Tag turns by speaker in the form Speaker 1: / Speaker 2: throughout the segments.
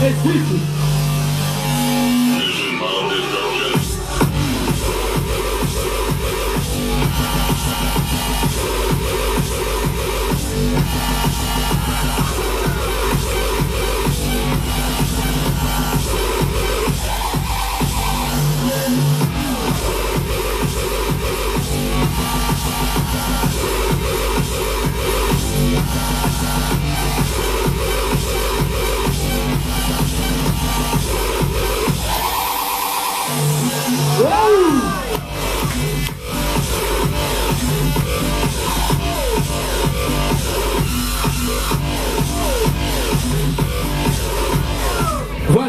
Speaker 1: Recife.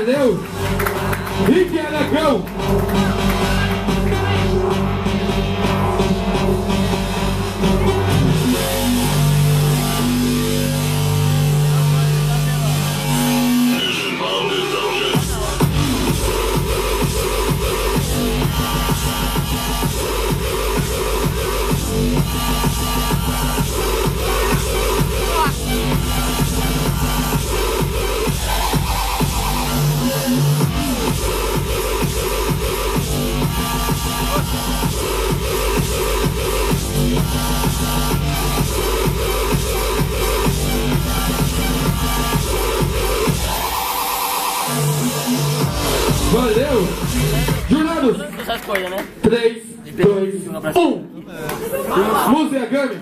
Speaker 1: Valeu! Rick Aragão! Valeu! Jurados!
Speaker 2: Né?
Speaker 1: 3, 2, 1! Música, Gami!